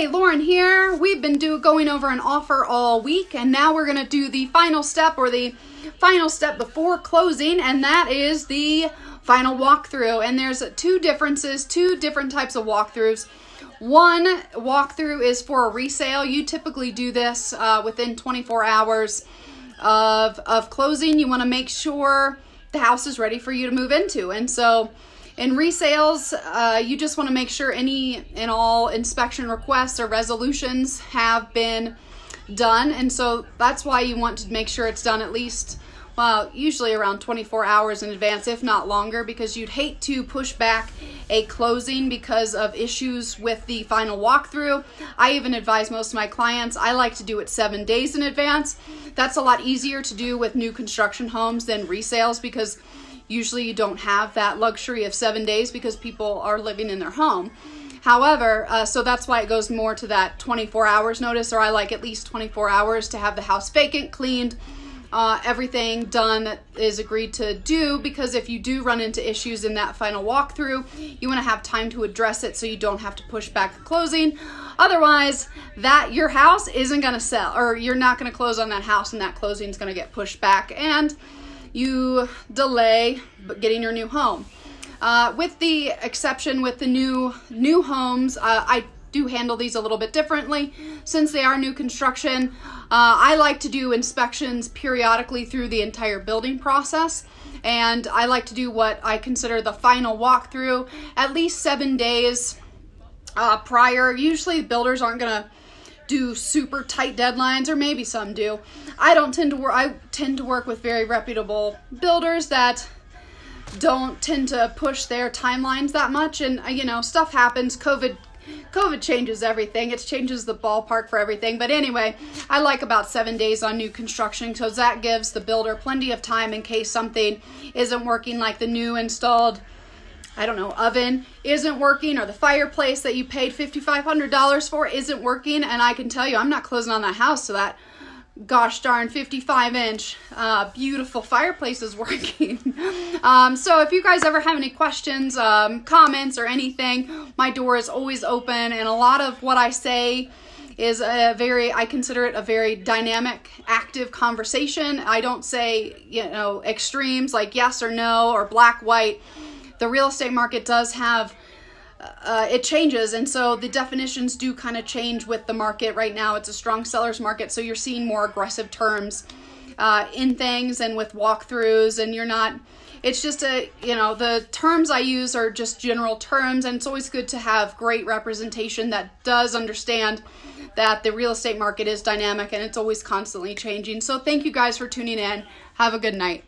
Hey, Lauren here. We've been do going over an offer all week, and now we're gonna do the final step or the final step before closing, and that is the final walkthrough. And there's two differences, two different types of walkthroughs. One walkthrough is for a resale. You typically do this uh, within 24 hours of of closing. You want to make sure the house is ready for you to move into, and so in resales, uh, you just want to make sure any and all inspection requests or resolutions have been done. And so that's why you want to make sure it's done at least, well, usually around 24 hours in advance, if not longer, because you'd hate to push back a closing because of issues with the final walkthrough. I even advise most of my clients, I like to do it seven days in advance. That's a lot easier to do with new construction homes than resales because Usually you don't have that luxury of seven days because people are living in their home. However, uh, so that's why it goes more to that 24 hours notice, or I like at least 24 hours to have the house vacant, cleaned, uh, everything done that is agreed to do because if you do run into issues in that final walkthrough, you want to have time to address it so you don't have to push back the closing. Otherwise, that your house isn't going to sell or you're not going to close on that house and that closing is going to get pushed back and you delay getting your new home. Uh, with the exception with the new new homes, uh, I do handle these a little bit differently since they are new construction. Uh, I like to do inspections periodically through the entire building process and I like to do what I consider the final walkthrough at least seven days uh, prior. Usually builders aren't going to do super tight deadlines or maybe some do. I don't tend to work I tend to work with very reputable builders that don't tend to push their timelines that much and uh, you know stuff happens. Covid covid changes everything. It changes the ballpark for everything. But anyway i like about seven days on new construction because that gives the builder plenty of time in case something isn't working like the new installed I don't know, oven isn't working or the fireplace that you paid $5,500 for isn't working. And I can tell you, I'm not closing on that house so that gosh darn 55 inch uh, beautiful fireplace is working. um, so if you guys ever have any questions, um, comments, or anything, my door is always open. And a lot of what I say is a very I consider it a very dynamic, active conversation. I don't say, you know, extremes like yes or no or black white the real estate market does have uh, it changes and so the definitions do kind of change with the market. Right now it's a strong sellers market so you're seeing more aggressive terms uh, in things and with walkthroughs and you're not it's just a you know the terms i use are just general terms and it's always good to have great representation that does understand that the real estate market is dynamic and it's always constantly changing. So thank you guys for tuning in. Have a good night